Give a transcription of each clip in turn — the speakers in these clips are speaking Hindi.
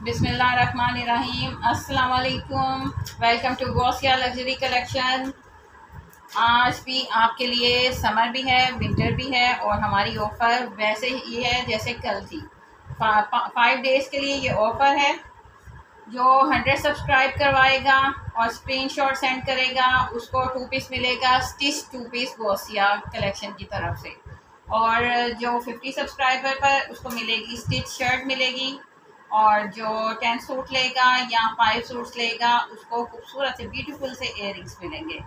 अस्सलाम वालेकुम welcome to Ghousia luxury collection आज भी आपके लिए समर भी है विंटर भी है और हमारी ऑफ़र वैसे ही है जैसे कल थी। फाइव डेज़ के लिए ये ऑफ़र है। जो हंड्रेड सब्सक्राइब करवाएगा और स्क्रीनशॉट सेंड करेगा, उसको टू पीस मिलेगा stitch two piece Ghousia collection की तरफ़ से। और जो फिफ्टी सब्सक्राइबर पर उसको मिलेगी स्टिच शर्ट मिलेगी। और जो टेन सूट लेगा या फाइव सूट्स लेगा, उसको खूबसूरत से ब्यूटीफुल से इयर मिलेंगे।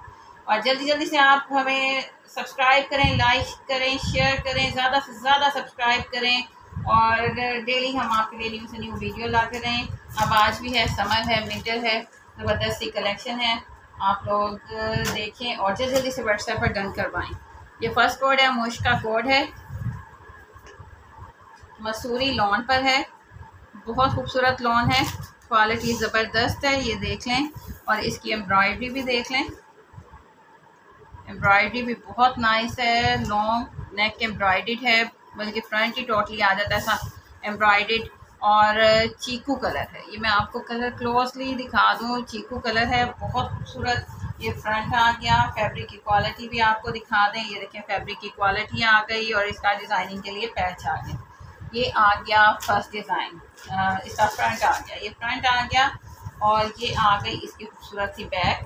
और जल्दी जल्दी से आप हमें सब्सक्राइब करें लाइक करें शेयर करें, ज़्यादा से ज़्यादा सब्सक्राइब करें और डेली हम आपके लिए न्यू से न्यू वीडियो लाते रहें। अब आज भी है समर है विंटर है, ज़बरदस्त सी कलेक्शन है। आप लोग देखें और जल्दी जल्दी से व्हाट्सएप पर डन करवाएँ। ये फ़र्स्ट कोड है मुश का कोड है। मसूरी लॉन पर है। बहुत खूबसूरत लॉन है। क्वालिटी ज़बरदस्त है, ये देख लें। और इसकी एम्ब्रॉयडरी भी देख लें। एम्ब्रॉयडरी भी बहुत नाइस है। लॉन्ग नेक एम्ब्रॉयड है, बल्कि फ्रंट ही टोटली आ जाता है ऐसा एम्ब्रॉयड और चीकू कलर है। ये मैं आपको कलर क्लोजली दिखा दूँ। चीकू कलर है, बहुत खूबसूरत। ये फ्रंट आ गया फैब्रिक की क्वालिटी भी आपको दिखा दें। ये देखें फैब्रिक की क्वालिटी आ गई और इसका डिज़ाइनिंग के लिए पैच आ गया ये आ गया फ़र्स्ट डिज़ाइन इसका फ्रंट आ गया। ये फ्रंट आ गया और ये आ गई इसकी खूबसूरत सी बैक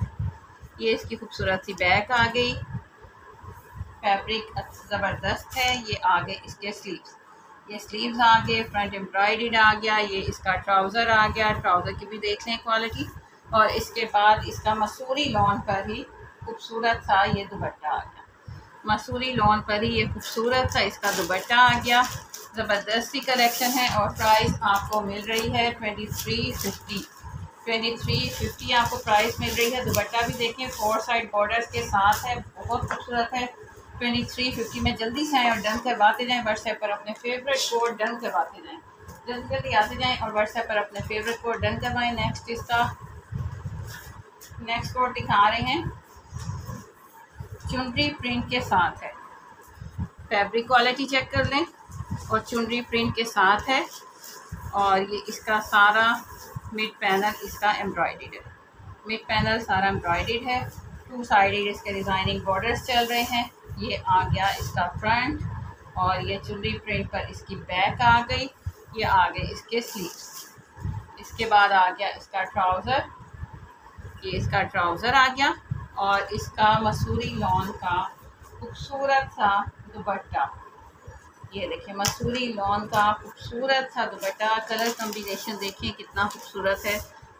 ये इसकी खूबसूरत सी बैक आ गई। फैब्रिक ज़बरदस्त है। ये आ गए इसके स्लीव्स ये स्लीव्स आ गए फ्रंट एम्ब्रॉयड आ गया। ये इसका ट्राउज़र आ गया। ट्राउज़र की भी देख लें क्वालिटी और इसके बाद इसका मसूरी लॉन पर ही खूबसूरत सा ये दुपट्टा आ गया। मसूरी लॉन पर ही ये खूबसूरत सा इसका दुपट्टा आ गया। ज़बरदस्त कलेक्शन है और प्राइस आपको मिल रही है twenty three fifty twenty three fifty आपको प्राइस मिल रही है। दुपट्टा भी देखें फोर साइड बॉर्डर्स के साथ है, बहुत खूबसूरत है। ट्वेंटी थ्री फिफ्टी में जल्दी से आएँ और डन करवाते जाएँ। व्हाट्सएप पर अपने फेवरेट कोड डन करवाते जाएँ। जल्दी जल्दी आते जाएँ और व्हाट्सएप पर अपने फेवरेट कोड डन करवाएँ। नेक्स्ट इसका नेक्स्ट कोड दिखा रहे हैं। चुनरी प्रिंट के साथ है। फैब्रिक क्वालिटी चेक कर लें। और चुनरी प्रिंट के साथ है। और ये इसका सारा मिड पैनल इसका एम्ब्रॉयड है। मिड पैनल सारा एम्ब्रॉयड है। टू साइडेड इसके डिज़ाइनिंग बॉर्डर्स चल रहे हैं। ये आ गया इसका फ्रंट और ये चुनरी प्रिंट पर इसकी बैक आ गई। ये आ गए इसके स्लीव इसके बाद आ गया इसका ट्राउज़र। ये इसका ट्राउज़र आ गया और इसका मसूरी लॉन का खूबसूरत सा दुपट्टा। ये देखिए, मसूरी लॉन का खूबसूरत सा दुपट्टा, कलर कम्बिनेशन देखिए कितना खूबसूरत है।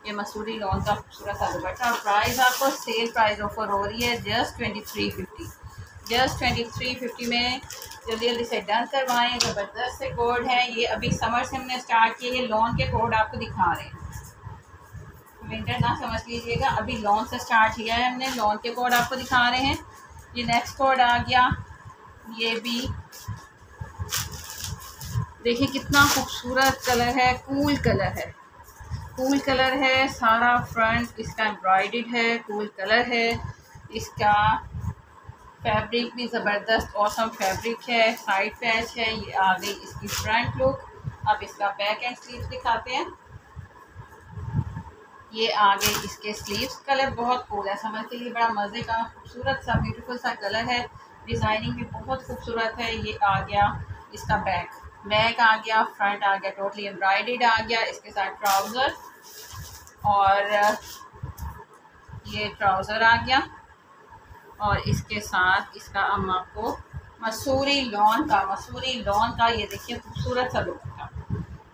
ये मसूरी लॉन का खूबसूरत सा दुपट्टा प्राइस आपको सेल प्राइस ऑफ़र हो रही है just twenty three fifty just twenty three fifty में जल्दी जल्दी से डन करवाएँ, ज़बरदस्त से कोड है। ये अभी समर से हमने स्टार्ट किए, ये लॉन के कोड आपको दिखा रहे हैं। विंटर ना समझ लीजिएगा, अभी लॉन से स्टार्ट किया है हमने, लॉन के कोड आपको दिखा रहे हैं। ये नेक्स्ट कोड आ गया, ये भी देखिए कितना खूबसूरत कलर है, कूल कलर है। कूल कलर है, सारा फ्रंट इसका एम्ब्रॉयड है, कूल कलर है। इसका फैब्रिक भी ज़बरदस्त औसम फैब्रिक है साइड पैच है, ये आ गई इसकी फ्रंट लुक अब इसका बैक एंड स्लीव दिखाते हैं। ये आ गई इसके स्लीव्स कलर बहुत कूल है, समझ के लिए बड़ा मज़े का, खूबसूरत सा ब्यूटीफुल सा कलर है। डिज़ाइनिंग भी बहुत खूबसूरत है, ये आ गया इसका बैक बैक आ गया फ्रंट आ गया टोटली एम्ब्रॉयड आ गया, इसके साथ ट्राउज़र और ये ट्राउज़र आ गया और इसके साथ इसका हम आपको मसूरी लॉन का, मसूरी लॉन का, ये देखिए खूबसूरत सा दुपट्टा।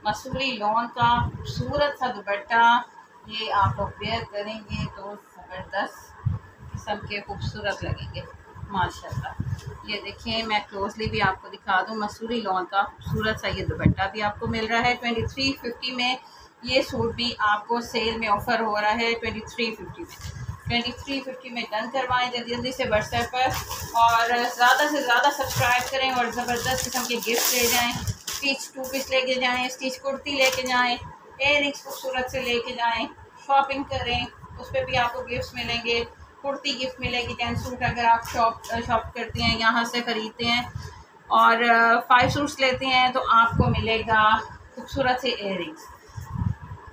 मसूरी लॉन का खूबसूरत सा दुपट्टा, ये आप लोग वेयर करेंगे तो ज़बरदस्त किस्म के खूबसूरत लगेंगे। माशाल्लाह। ये देखें मैं क्लोजली भी आपको दिखा दूँ, मसूरी लॉन का खूबसूरत सा ये दुपट्टा भी आपको मिल रहा है। ट्वेंटी थ्री फिफ्टी में ये सूट भी आपको सेल में ऑफ़र हो रहा है ट्वेंटी थ्री फिफ्टी में। ट्वेंटी थ्री फिफ्टी में डन करवाएँ, जल्दी जल्दी से व्हाट्सएप पर और ज़्यादा से ज़्यादा सब्सक्राइब करें और ज़बरदस्त किस्म के गिफ्ट ले जाएँ स्टिच टू पीस लेके जाएँ स्टिच कुर्ती लेके जाएँ एयर खूबसूरत से लेके जाएँ शॉपिंग करें, उस पर भी आपको गिफ्ट मिलेंगे। कुर्ती गिफ्ट मिलेगी टेन सूट अगर आप शॉप शॉप करते हैं, यहाँ से ख़रीदते हैं और फाइव सूट्स लेते हैं तो आपको मिलेगा खूबसूरत से इयर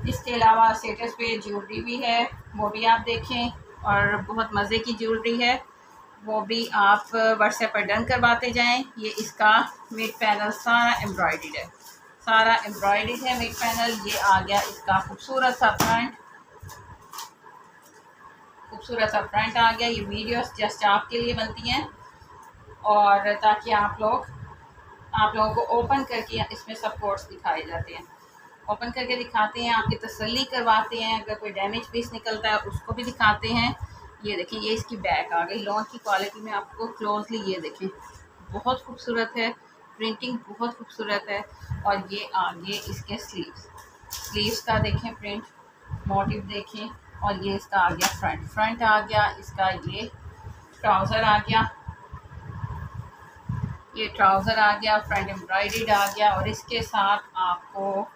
इसके अलावा स्टेटस पे ज्वेलरी भी है, वो भी आप देखें और बहुत मज़े की ज्वेलरी है। वो भी आप व्हाट्सएप पर डन करवाते जाएँ। ये इसका मिड पैनल सारा एम्ब्रॉयड है। सारा एम्ब्रॉयड है मिड पैनल ये आ गया इसका खूबसूरत सा फ्रंट खूबसूरत सा फ्रंट आ गया। ये वीडियोस जस्ट आपके लिए बनती हैं। और ताकि आप लोग, आप लोगों को ओपन करके इसमें सब कोर्स दिखाए जाते हैं। ओपन करके दिखाते हैं, आपकी तसल्ली करवाते हैं। अगर कोई डैमेज पीस निकलता है, उसको भी दिखाते हैं। ये देखें, ये इसकी बैक आ गई। लॉन्च की क्वालिटी में आपको क्लोजली ये देखें। बहुत खूबसूरत है। प्रिंटिंग बहुत खूबसूरत है। और ये आगे इसके स्लीव्स स्लीव्स का देखें प्रिंट मोटिव देखें। और ये इसका आ गया फ्रंट फ्रंट आ गया, इसका ये ट्राउज़र आ गया. ये ट्राउज़र आ गया फ्रंट एम्ब्रॉयड आ गया और इसके साथ आपको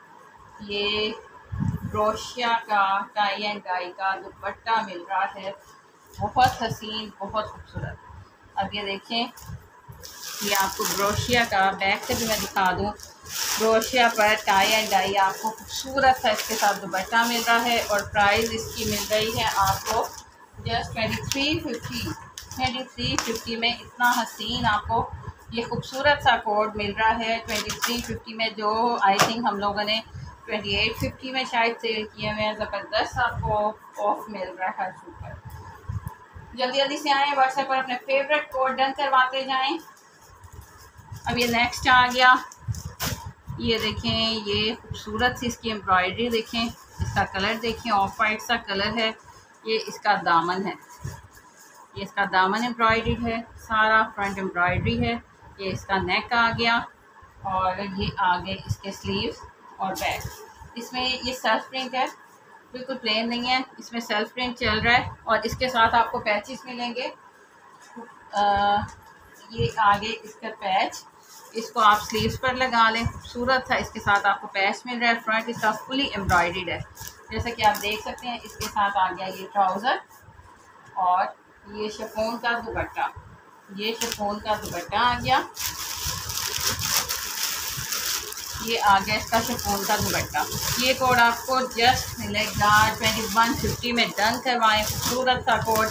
ये क्रोशिया का टाई एंड डाई का दुपट्टा मिल रहा है। बहुत हसीन, बहुत खूबसूरत। अब ये देखें, ये आपको ब्रोशिया का बैक से भी मैं दिखा दूँ। ब्रोशिया पर टाई एंड डाई, आपको खूबसूरत सा इसके साथ दुपट्टा मिल रहा है और प्राइस इसकी मिल रही है आपको just twenty three fifty twenty three fifty में इतना हसीन आपको ये खूबसूरत सा कोड मिल रहा है। ट्वेंटी थ्री फिफ्टी में जो आई थिंक हम लोगों ने ट्वेंटी एट फिफ्टी में शायद सेल किए हुए हैं, ज़बरदस्त आपको ऑफ़ मिल रहा है हर जल्दी जल्दी से आएँ व्हाट्सएप पर अपने फेवरेट कोड डन करवाते जाएँ। अब ये नेक्स्ट आ गया। ये देखें ये खूबसूरत सी इसकी एम्ब्रॉयडरी देखें इसका कलर देखें ऑफ़ वाइट सा कलर है ये इसका दामन है। ये इसका दामन एम्ब्रॉयडरी है सारा फ्रंट एम्ब्रॉयडरी है ये इसका नेक आ गया और ये आ गए इसके स्लीव्स और बैक इसमें ये सेल्फ प्रिंट है बिल्कुल प्लेन नहीं है इसमें सेल्फ प्रिंट चल रहा है और इसके साथ आपको पैचेस मिलेंगे। आ, ये आगे इसका पैच इसको आप स्लीव्स पर लगा लें। खूबसूरत था इसके साथ आपको पैच मिल रहा है। फ्रंट इसका फुली एम्ब्रॉयड है। जैसा कि आप देख सकते हैं, इसके साथ आ गया ये ट्राउज़र और ये शफोन का दुपट्टा। ये शफोन का दुपट्टा आ गया। ये आ गया इसका शिफोन का दुपट्टा। ये कोड आपको जस्ट मिलेगा ट्वेंटी वन फिफ्टी में डन करवाएँ। खूबसूरत सा कोड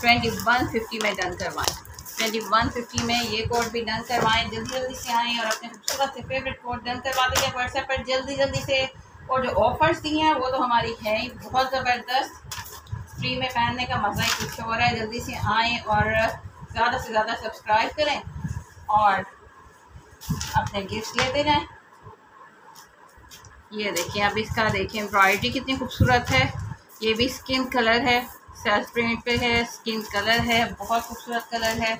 ट्वेंटी वन फिफ्टी में डन करवाएँ। ट्वेंटी वन फिफ्टी में ये कोड भी डन करवाएँ जल्दी जल्दी से आएँ और अपने खूबसूरत से फेवरेट कोड डन करवा देंगे व्हाट्सएप पर जल्दी जल्दी से और जो ऑफ़र्स दी हैं, वो तो हमारी है ही, बहुत ज़बरदस्त। फ्री में पहनने का मज़ा ही कुछ हो रहा है। जल्दी से आएँ और ज़्यादा से ज़्यादा सब्सक्राइब करें और अपने गिफ्ट लेते जाएँ ये देखिए, अब इसका देखिए एम्ब्रॉयडरी कितनी खूबसूरत है। ये भी स्किन कलर है। सेल्फ प्रिंट पे है, स्किन कलर है, बहुत खूबसूरत कलर है।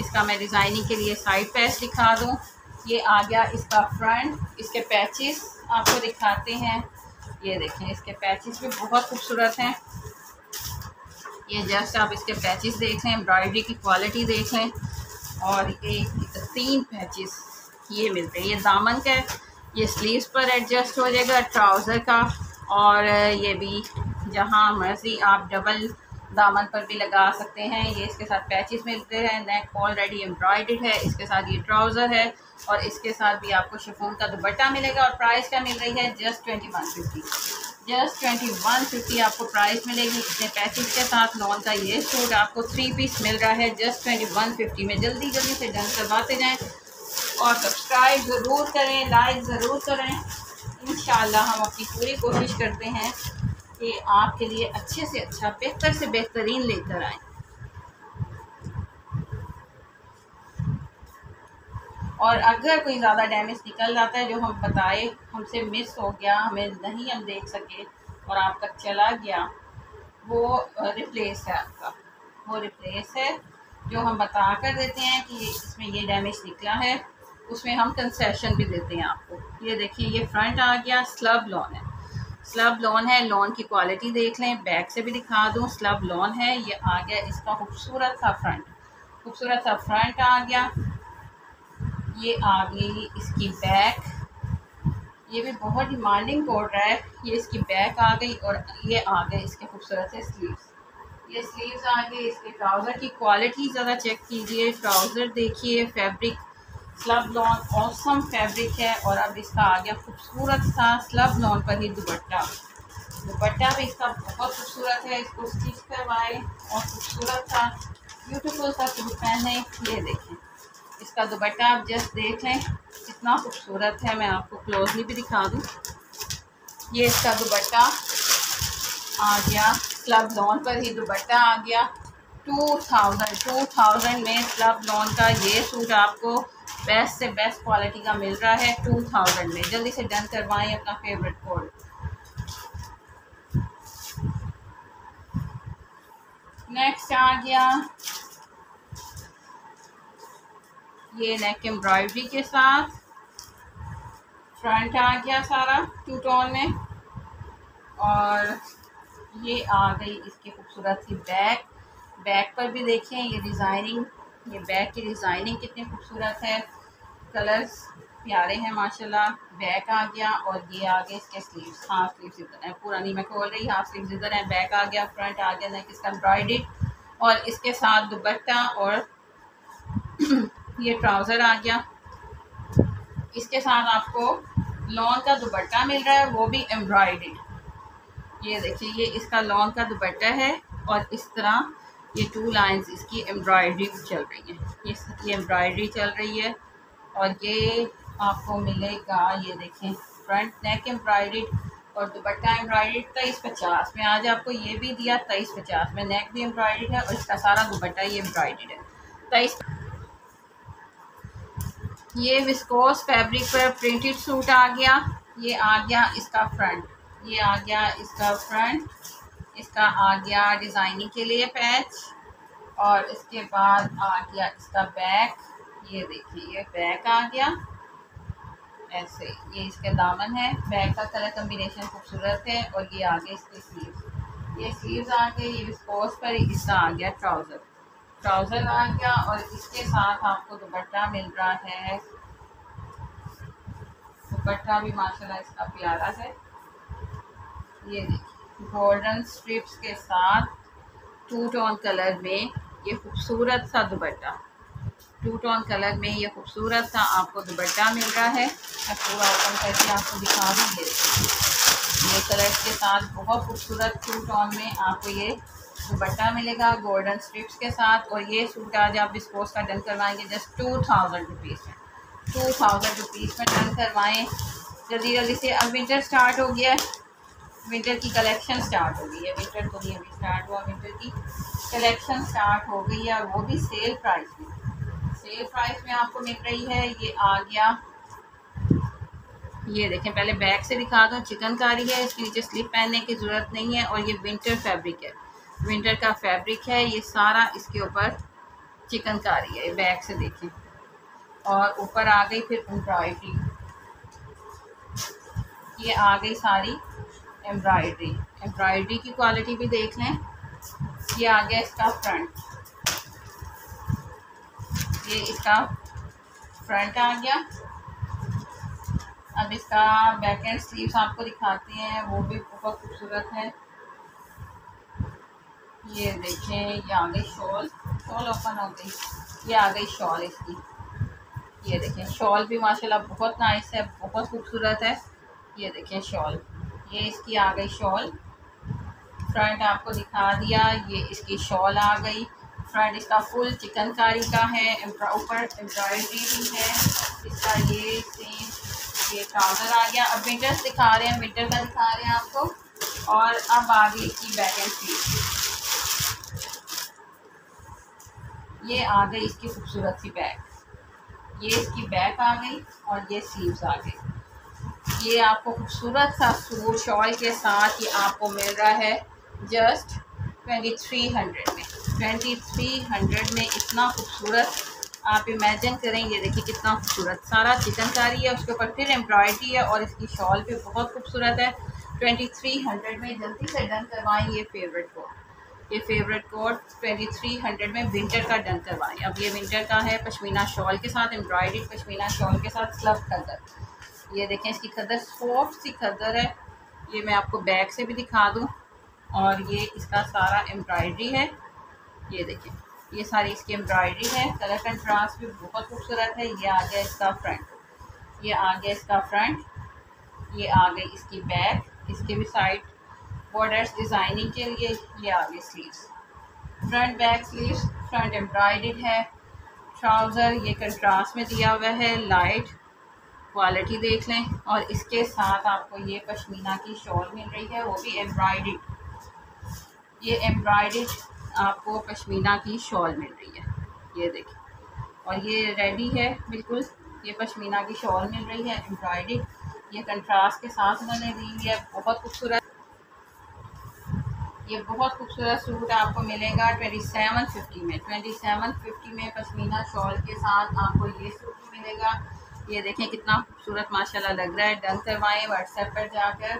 इसका मैं डिज़ाइनिंग के लिए साइड पैच दिखा दूँ। ये आ गया इसका फ्रंट इसके पैचेस आपको दिखाते हैं। ये देखें, इसके पैचेस भी बहुत खूबसूरत हैं। ये जस्ट आप इसके पैचेस देख लें एम्ब्रॉयडरी की क्वालिटी देख लें और ये तीन पैचेस ये मिलते हैं। ये दामन का ये स्लीव्स पर एडजस्ट हो जाएगा ट्राउज़र का, और ये भी जहाँ मर्ज़ी आप डबल दामन पर भी लगा सकते हैं। ये इसके साथ पैचेस मिलते हैं। नेक ऑलरेडी एम्ब्रॉयड है। इसके साथ ये ट्राउज़र है और इसके साथ भी आपको शिफोन का दुपट्टा मिलेगा और प्राइस क्या मिल रही है? Just twenty one fifty just twenty one fifty आपको प्राइस मिलेगी। इतने पैचेस के साथ लॉन का ये सूट आपको थ्री पीस मिल रहा है। जस्ट ट्वेंटी वन फिफ्टी में जल्दी जल्दी से डन करवाते जाएँ। और सब्सक्राइब ज़रूर करें लाइक ज़रूर करें। इन हम अपनी पूरी कोशिश करते हैं। कि आपके लिए अच्छे से अच्छा बेहतर से बेहतरीन लेकर आए। और अगर कोई ज़्यादा डैमेज निकल जाता है, जो हम बताए, हमसे मिस हो गया, हमें नहीं हम देख सके, और आप तक चला गया, वो रिप्लेस है आपका। वो रिप्लेस है, जो हम बता कर देते हैं कि इसमें ये डैमेज निकला है, उसमें हम कंसेशन भी देते हैं आपको। ये देखिए, ये फ्रंट आ गया स्लब लॉन है। स्लब लॉन है, लॉन की क्वालिटी देख लें, बैक से भी दिखा दूँ, स्लब लॉन है, ये आ गया इसका खूबसूरत सा फ्रंट, खूबसूरत सा फ्रंट आ गया, ये आ गई इसकी बैक, ये भी बहुत डिमांडिंग कोड रहा है, ये इसकी बैक आ गई और ये आ गए इसके खूबसूरत से स्लीव्स ये स्लीव्स आ गए, इसके ट्राउज़र की क्वालिटी ज़्यादा चेक कीजिए ट्राउज़र देखिए fabric slub lawn awesome fabric है और अब इसका आ गया खूबसूरत सा स्लब लॉन पर ही दुपट्टा। दुपट्टा भी इसका बहुत खूबसूरत है, इसको स्टिच करवाए और खूबसूरत सा ब्यूटीफुल सा सूट पहने, ये देखें। इसका दुपट्टा आप जस्ट देख लें, कितना खूबसूरत है, मैं आपको क्लोजली भी दिखा दूँ। ये इसका दुपट्टा आ गया क्लब लॉन पर ही दुपट्टा आ गया। टू थाउज़ेंड टू थाउज़ेंड में क्लब लॉन का ये सूट आपको बेस्ट से बेस्ट क्वालिटी का मिल रहा है टू थाउज़ेंड में। जल्दी से डन करवाएँ अपना फेवरेट कोड नेक्स्ट आ गया। ये नेक एम्ब्रॉयडरी के साथ। फ्रंट आ गया सारा टू टोन में। और ये आ गई इसकी खूबसूरत सी बैक बैक पर भी देखें, ये डिज़ाइनिंग ये बैक की डिज़ाइनिंग कितनी खूबसूरत है। कलर्स प्यारे हैं, माशाल्लाह। बैक आ गया और ये आ गए इसके स्लीव्स हाफ़ स्लीव्स इधर है, पूरा नहीं, मैं खोल रही, हाफ़ स्लीव्स इधर है। बैक आ गया फ्रंट आ गया नेक इसका एम्ब्रॉयडरी और इसके साथ दुपट्टा और ये ट्राउज़र आ गया। इसके साथ आपको लॉन का दुपट्टा मिल रहा है, वो भी एम्ब्रॉयडरी ये देखिए, ये इसका लॉन का दुपट्टा है और इस तरह ये टू लाइंस इसकी एम्ब्रॉयडरी चल रही है। ये एम्ब्रॉयडरी चल रही है। और ये आपको मिलेगा, ये देखें फ्रंट नेक एम्ब्रॉयडरी और दुपट्टा एम्ब्रॉयडरी तेईस पचास में। आज आपको ये भी दिया तेईस पचास में। नेक भी एम्ब्रॉयडरी है और इसका सारा दुपट्टा ये एम्ब्रॉयडरी है। तेईस ये विस्कोस फैब्रिक पर प्रिंटेड सूट आ गया। ये आ गया इसका फ्रंट ये आ गया इसका फ्रंट इसका आ गया डिज़ाइनिंग के लिए पैच और इसके बाद आ गया इसका बैक ये देखिए ये बैक आ गया। ऐसे, ये इसके दामन है। बैक का कलर कम्बिनेशन खूबसूरत है और ये आगे इसके स्लीव्स ये स्लीव्स आ गए, ये विस्कोस पर, इसका आ गया ट्राउज़र ट्राउज़र आ गया और इसके साथ आपको दुपट्टा मिल रहा है। दुपट्टा भी माशाल्लाह इसका प्यारा है। ये देखिए गोल्डन स्ट्रिप्स के साथ टू टोन कलर में ये खूबसूरत सा दुपट्टा। टू टोन कलर में ये खूबसूरत सा आपको दुपट्टा मिल रहा है। मैं पूरा ओपन करके आपको दिखा दूँगी। ये कलर के साथ बहुत खूबसूरत टू टोन में आपको ये दुपट्टा मिलेगा गोल्डन स्ट्रिप्स के साथ। और ये सूट आज आप डिस्पोज का डन करवाएँगे जस्ट टू थाउज़ेंड रुपीज़ में। टू थाउज़ेंड रुपीज़ में डन करवाएँ। जल्दी जल्दी से। अब विंटर स्टार्ट हो गया है। विंटर की कलेक्शन स्टार्ट हो गई है। विंटर तो नहीं अभी स्टार्ट हुआ विंटर की। कलेक्शन स्टार्ट हो गई है और वो भी सेल प्राइस में। सेल प्राइस में आपको मिल रही है, ये आ गया। ये देखें, पहले बैक से दिखा दो चिकनकारी है, इसके नीचे स्लिप पहनने की ज़रूरत नहीं है और ये विंटर फैब्रिक है। विंटर का फैब्रिक है, ये सारा इसके ऊपर चिकनकारी है बैक से देखें। और ऊपर आ गई फिर एम्ब्रॉयड्री ये आ गई सारी एम्ब्रॉयड्री एम्ब्रॉयड्री की क्वालिटी भी देख लें। ये आ गया इसका फ्रंट ये इसका फ्रंट आ गया। अब इसका बैक एंड स्लीव्स आपको दिखाते हैं, वो भी बहुत खूबसूरत है। ये देखें, ये आ गई शॉल शॉल ओपन हो गई। ये आ गई शॉल इसकी। ये देखें शॉल भी माशाल्लाह बहुत नाइस है, बहुत खूबसूरत है। ये देखें शॉल ये इसकी आ गई शॉल फ्रंट आपको दिखा दिया, ये इसकी शॉल आ गई। फ्रंट इसका फुल चिकनकारी का है ऊपर एम्ब्रॉयडरी भी है। इसका ये सेम ये ट्राउज़र आ गया। अब विंटर्स दिखा रहे हैं विंटर का दिखा रहे हैं आपको। और अब आ गई इसकी बैक एंड स्लीव ये आ गई इसकी खूबसूरत सी बैग ये इसकी बैक आ गई और ये स्लीव्स आ गई। ये आपको खूबसूरत सा सूट शॉल के साथ ये आपको मिल रहा है। जस्ट ट्वेंटी थ्री हंड्रेड में। ट्वेंटी थ्री हंड्रेड में इतना खूबसूरत आप इमेजिन करें, ये देखिए कितना खूबसूरत। सारा चिकनकारी है, उसके ऊपर फिर एम्ब्रॉयडरी है और इसकी शॉल भी बहुत खूबसूरत है। ट्वेंटी थ्री हंड्रेड में जल्दी से डन करवाएँ ये फेवरेट कोट ये favourite coat twenty three hundred में विंटर का डन करवाएँ। अब ये विंटर का है, पश्मीना शॉल के साथ एम्ब्रॉयडरी पश्मीना शॉल के साथ स्लफ खदर ये देखें, इसकी खदर सॉफ्ट सी खदर है। ये मैं आपको बैग से भी दिखा दूँ। और ये इसका सारा एम्ब्रॉयडरी है। ये देखिए, ये सारी इसकी एम्ब्रॉयडरी है। कलर कंट्रास्ट भी बहुत खूबसूरत है। ये आ गया इसका फ्रंट। ये आ गया इसका फ्रंट। ये आ गई इसकी बैक। इसके भी साइड बॉर्डर्स डिज़ाइनिंग के लिए ये आगे sleeves. Front, back sleeves, front embroidered है। ट्राउज़र ये कंट्रास्ट में दिया हुआ है। लाइट क्वालिटी देख लें। और इसके साथ आपको ये पश्मीना की शॉल मिल रही है। वो भी एम्ब्रॉयड ये एम्ब्रॉयड आपको पश्मीना की शॉल मिल रही है। ये देखिए। और ये रेडी है, बिल्कुल। ये पश्मीना की शॉल मिल रही है एम्ब्रॉयड ये कंट्रास्ट के साथ उन्होंने दी है, बहुत खूबसूरत। ये बहुत खूबसूरत सूट आपको मिलेगा ट्वेंटी सेवन फिफ्टी में। ट्वेंटी सेवन फिफ्टी में पश्मीना शॉल के साथ आपको ये सूट मिलेगा। ये देखें कितना खूबसूरत, माशाल्लाह लग रहा है। डन करवाएँ व्हाट्सएप पर जाकर।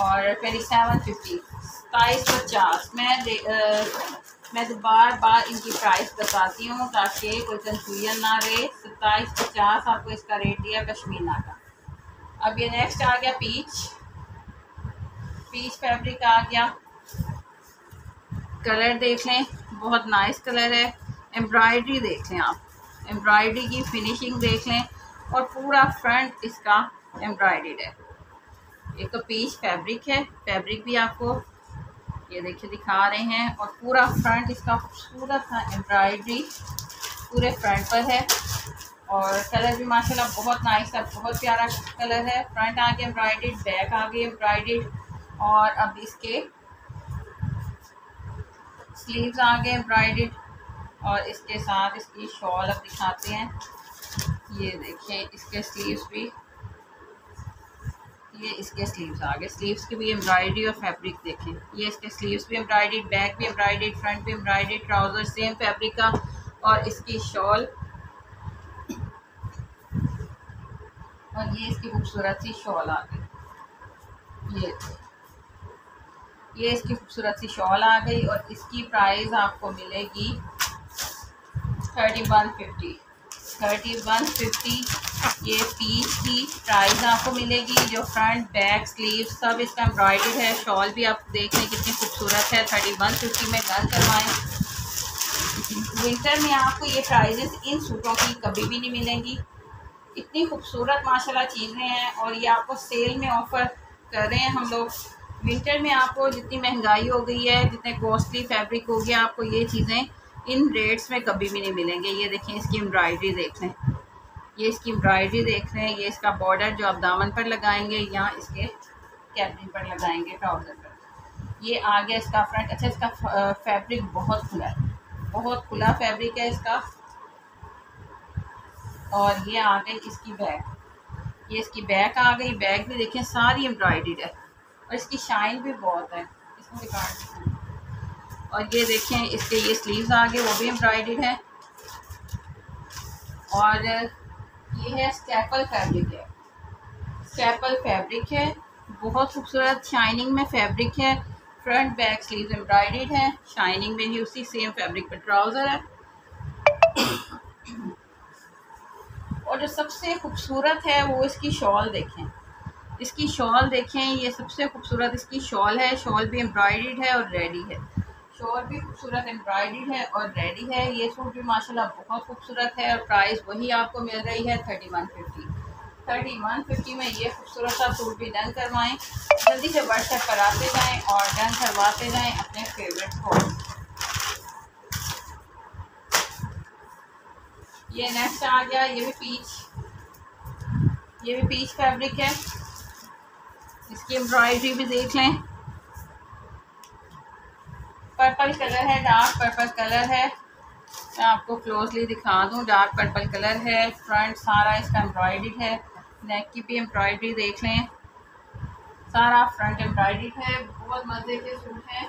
और ट्वेंटी सेवन फिफ्टी सताईस पचास। मैं आ, मैं तो बार इनकी प्राइस बताती हूँ ताकि कोई कंफ्यूजन ना रहे। सत्ताईस पचास आपको इसका रेट दिया पश्मीना का। अब ये नेक्स्ट आ गया पीच पीच फैब्रिक आ गया। कलर देख लें। बहुत नाइस कलर है। एम्ब्रॉयडरी देख लें आप। एम्ब्रॉयडरी की फिनिशिंग देख लें। और पूरा फ्रंट इसका एम्ब्रॉयड है। एक तो पीच फैब्रिक है। फैब्रिक भी आपको ये देखिए दिखा रहे हैं और पूरा फ्रंट इसका खूबसूरत सा एम्ब्रॉयडरी पूरे फ्रंट पर है और कलर भी माशाल्लाह बहुत नाइस है, बहुत प्यारा कलर है। फ्रंट आगे एम्ब्रॉयड बैक आगे एम्ब्रॉयड और अब इसके स्लीव्स आ गए एम्ब्रॉयड और इसके साथ इसकी शॉल अब दिखाते हैं। ये देखिए इसके स्लीव्स भी। ये इसके स्लीव्स आ गए स्लीव्स की भी एम्ब्रॉयडरी और फैब्रिक देखें ये इसके स्लीव्स भी एम्ब्रॉयड बैक भी एम्ब्रॉयड फ्रंट भी एम्ब्रॉयड ट्राउज़र सेम फैब्रिक का और इसकी शॉल और ये इसकी खूबसूरत सी शॉल आ गई। ये ये इसकी खूबसूरत सी शॉल आ गई और इसकी प्राइस आपको मिलेगी thirty one fifty thirty one fifty ये पीस की प्राइस आपको मिलेगी जो फ्रंट बैक स्लीव सब इसका एम्ब्रॉयड है शॉल भी आप देख लें कितनी खूबसूरत है थर्टी वन फिफ्टी में डन करवाएँ। विंटर में आपको ये प्राइजेस इन सूटों की कभी भी नहीं मिलेंगी। इतनी खूबसूरत, माशाल्लाह, चीज़ें हैं और ये आपको सेल में ऑफ़र कर रहे हैं हम लोग। विंटर में आपको जितनी महँगाई हो गई है, जितने कॉस्टली फैब्रिक हो गया, आपको ये चीज़ें इन रेट्स में कभी भी नहीं मिलेंगे। ये देखें, इसकी एम्ब्रॉयडरी देख लें। ये इसकी एम्ब्रॉयडरी देख हैं ये इसका बॉर्डर जो आप दामन पर लगाएँगे या इसके कैबिन पर लगाएँगे ट्राउज़र पर। ये आ गया इसका फ्रंट अच्छा इसका फैब्रिक बहुत खुला है। बहुत खुला फैब्रिक है इसका। और ये आ गई इसकी बैग ये इसकी बैग आ गई। बैग भी देखें, सारी एम्ब्रॉयड है। और इसकी शाइन भी बहुत है। इसमें और ये देखें, इसके ये स्लीव्स आगे, वो भी एम्ब्रॉयड है। और ये है स्टेपल फैब्रिक है। स्टेपल फैब्रिक है। बहुत खूबसूरत शाइनिंग में फैब्रिक है। फ्रंट बैक स्लीव एम्ब्रॉयड है। शाइनिंग में ही उसी सेम फैब्रिक पर ट्राउज़र है। और जो सबसे खूबसूरत है, वो इसकी शॉल देखें। इसकी शॉल देखें, ये सबसे खूबसूरत इसकी शॉल है। शॉल भी एम्ब्रॉयड है और रेडी है। शॉल भी खूबसूरत एम्ब्रॉयडरी है और रेडी है। ये सूट भी माशाल्लाह बहुत खूबसूरत है और प्राइस वही आपको मिल रही है thirty one fifty. Thirty one fifty में ये खूबसूरत सा सूट भी डन करवाएँ। जल्दी से व्हाट्सएप पर आते जाएँ और डन करवाते जाएँ अपने फेवरेट को ये नेक्स्ट आ गया, ये भी पीच ये भी पीच फैब्रिक है। इसकी एम्ब्रॉयडरी भी देख लें। पर्पल कलर है, डार्क पर्पल कलर है। मैं आपको क्लोजली दिखा दूँ, डार्क पर्पल कलर है। फ्रंट सारा इसका एम्ब्रॉयड है। नेक की भी एम्ब्रॉयडरी देख लें। सारा फ्रंट एम्ब्रॉयड है। बहुत मज़े के सूट हैं।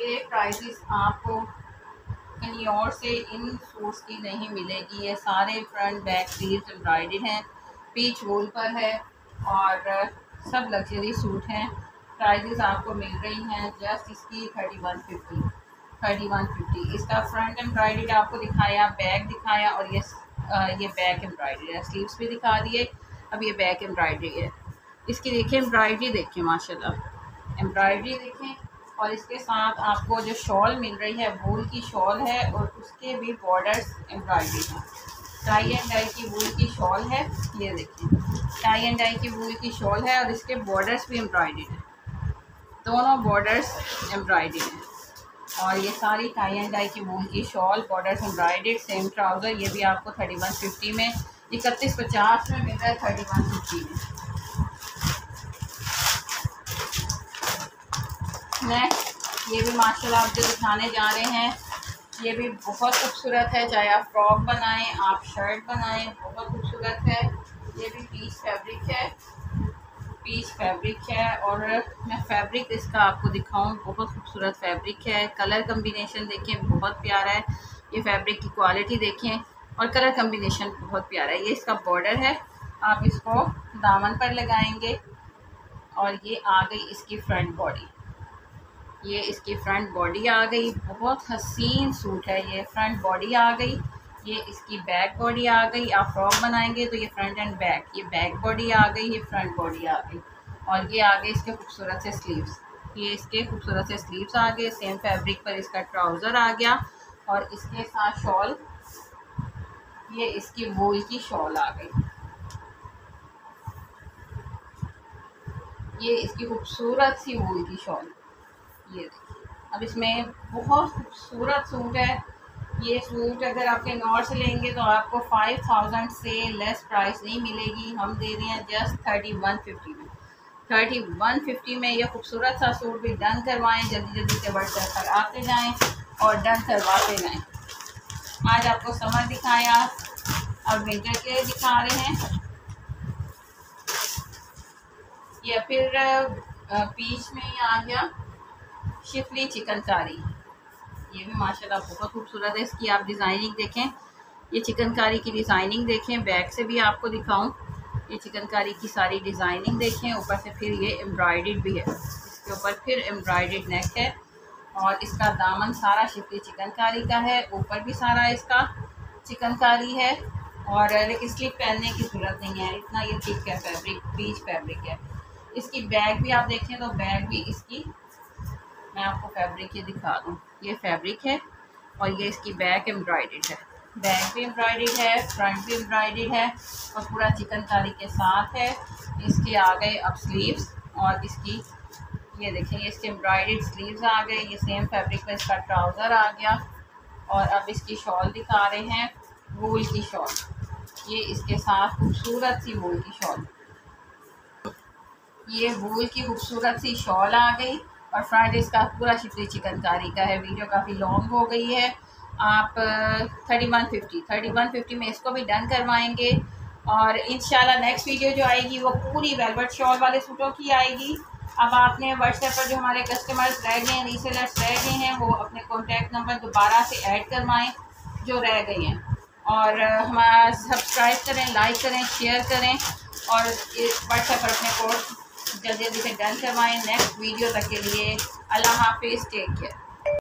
ये प्राइसेस आपको कहीं और से इन सूट्स की नहीं मिलेगी। ये सारे फ्रंट बैक स्लीव्स एम्ब्रॉयड हैं। पीच वूल पर है और सब लग्जरी सूट हैं। प्राइजेस आपको मिल रही हैं जस्ट इसकी thirty one fifty thirty one fifty इसका फ्रंट एम्ब्रॉयडरी आपको दिखाया बैक दिखाया और ये ये बैक एम्ब्रॉयडरी है। स्लीव्स भी दिखा दिए, अब ये बैक एम्ब्रॉयडरी है। इसकी देखिए एम्ब्रॉयडरी देखें माशाल्लाह। एम्ब्रॉयडरी देखें और इसके साथ आपको जो शॉल मिल रही है वूल की शॉल है और उसके भी बॉर्डर्स एम्ब्रॉयडरी हैं। टाई एंड डाई की वूल की शॉल है, ये देखिए टाई एंड डाई की वूल की शॉल है और इसके बॉर्डर्स भी एम्ब्रॉयडरी है। दोनों बॉर्डर्स एम्ब्रॉयडरी हैं। और ये सारी टाई एंड डाई की वूल की shawl borders embroidered same trouser ये भी आपको थर्टी वन फिफ्टी में, इकतीस पचास में मिल रहा है थर्टी वन फिफ्टी में। नेक्स्ट ये भी माशाल्लाह आप जो दिखाने जा रहे हैं। ये भी बहुत खूबसूरत है, चाहे आप फ्रॉक बनाएँ, आप शर्ट बनाएँ, बहुत खूबसूरत है। ये भी पीच फैब्रिक है। पीच फैब्रिक है और मैं फैब्रिक इसका आपको दिखाऊँ, बहुत खूबसूरत फैब्रिक है। कलर कम्बिनेशन देखें बहुत प्यारा है। ये फैब्रिक की क्वालिटी देखें और कलर कम्बिनेशन बहुत प्यारा है। ये इसका बॉर्डर है। आप इसको दामन पर लगाएँगे और ये आ गई इसकी फ्रंट बॉडी ये इसकी फ्रंट बॉडी आ गई। बहुत हसीन सूट है ये। फ्रंट बॉडी आ गई। ये इसकी बैक बॉडी आ गई, आप फ्रॉक बनाएँगे तो ये फ्रंट एंड बैक ये बैक बॉडी आ गई, ये फ्रंट बॉडी आ गई। और ये आ गए इसके खूबसूरत से स्लीव्स ये इसके खूबसूरत से स्लीव्स आ गए सेम फैब्रिक पर इसका ट्राउज़र आ गया और इसके साथ शॉल ये इसकी वूल की शॉल आ गई। ये इसकी खूबसूरत सी वूल की शॉल ये अब इसमें बहुत खूबसूरत सूट है। ये सूट अगर आपके नॉर से लेंगे तो आपको फाइव थाउज़ेंड से लेस प्राइस नहीं मिलेगी। हम दे रहे हैं जस्ट थर्टी वन फिफ्टी में। थर्टी वन फिफ्टी में ये खूबसूरत सा सूट भी डन करवाएँ जल्दी जल्दी से व्हाट्सएप पर आते जाएँ और डन करवाते जाएँ। आज आपको समर दिखाया। और विंटर के दिखा रहे हैं। या फिर पीच में आ गया। शिफली चिकनकारी ये भी माशाल्लाह बहुत खूबसूरत है। इसकी आप डिज़ाइनिंग देखें, ये चिकनकारी की डिज़ाइनिंग देखें, बैक से भी आपको दिखाऊँ। ये चिकनकारी की सारी डिज़ाइनिंग देखें, ऊपर से फिर ये एम्ब्रॉयड भी है। इसके ऊपर फिर एम्ब्रॉयड नेक है और इसका दामन सारा शिफली चिकनकारी का है। ऊपर भी सारा इसका चिकनकारी है और लेकिन स्लिप पहनने की ज़रूरत नहीं है। इतना ये थिक है फैब्रिक बीच फैब्रिक है। इसकी बैग भी आप देखें तो बैग भी इसकी, मैं आपको फैब्रिक ये दिखा दूँ। ये फैब्रिक है और ये इसकी बैक एम्ब्रॉयड है। बैक भी एम्ब्रॉयड है फ्रंट भी एम्ब्रॉयड है और पूरा चिकनकारी के साथ है। इसके आ गए अब स्लीव्स और इसकी, ये देखें, ये इसके एम्ब्रॉयड स्लीव्स आ गए, ये सेम फैब्रिक में इसका ट्राउज़र आ गया और अब इसकी शॉल दिखा रहे हैं वूल की शॉल ये इसके साथ खूबसूरत सी वूल की शॉल ये वूल की खूबसूरत सी शॉल आ गई और फ्राइड इसका पूरा शिफली चिकनकारी का है। वीडियो काफ़ी लॉन्ग हो गई है। आप thirty one fifty thirty one fifty में इसको भी डन करवाएँगे। और इन नेक्स्ट वीडियो जो आएगी, वो पूरी वेलवेट शॉल वाले सूटों की आएगी। अब आपने व्हाट्सएप पर जो हमारे कस्टमर्स रह गए हैं रीसेलर्स रह गए हैं, वो अपने कॉन्टैक्ट नंबर दोबारा से ऐड करवाएँ जो रह गए हैं। और हमारा सब्सक्राइब करें लाइक करें शेयर करें और व्हाट्सएप पर अपने कोर्स जल्दी जल्दी से डन करवाएँ नेक्स्ट वीडियो तक के लिए। अल्लाह हाफिज़ टेक केयर